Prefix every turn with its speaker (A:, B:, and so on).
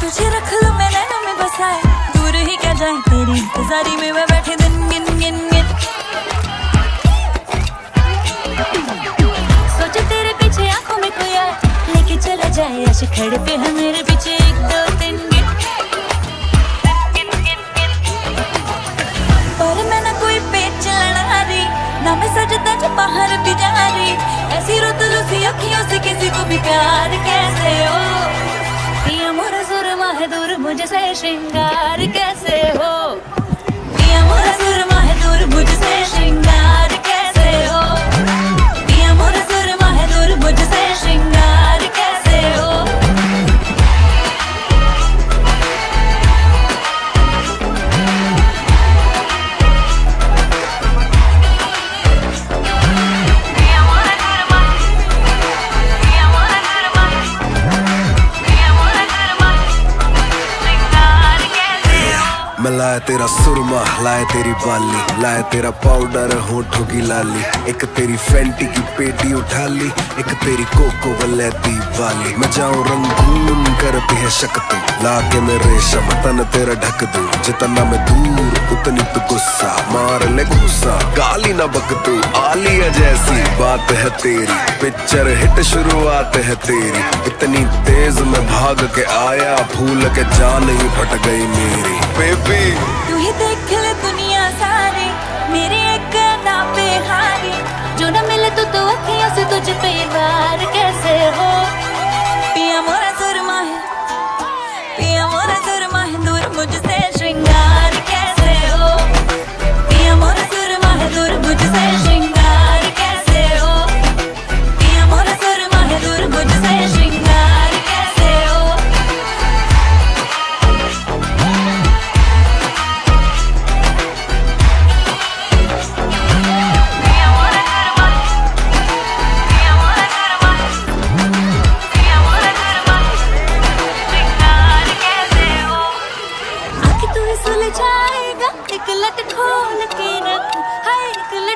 A: तुझे रख लो मैं नैनों में बसाए दूर ही क्या जाए तेरी इंतजारी में मैं बैठे दिन गिन गिन गिन। सोचे तेरे पीछे आँखों में कोई आए। लेके चला जाए ऐसे खड़े पे है मेरे पीछे एक दो गिन। पर मैं ना कोई लड़ा रही ना मैं सजदा जो बाहर भी जा रही। ऐसी रुत रुसी अखियों से किसी को भी प्यार कैसे? मुझसे श्रृंगार कैसे हो?
B: मैं लाया तेरा सुरमा, लाया तेरी बाली, लाया तेरा पाउडर होठों की लाली। एक तेरी फैंटी की पेटी उठा ली एक तेरी कोको वलैती वाली मैं जाऊँ रंगून करती है शक तू। ला के मैं रेशम, तन तेरा ढक दूँ। जितना मैं दूर, उतनी तू गुस्सा। मार ले गुस्सा, गाली ना बक तू। आलिया जैसी बात है तेरी, पिक्चर हिट शुरुआत है तेरी। इतनी तेज मैं भाग के आया, भूल के जान ही फट गई मेरी। बेबी
A: तू ही देख ले दुनिया सारी मेरे सुलझाएगा। एक लट खोल के रख हर एक लट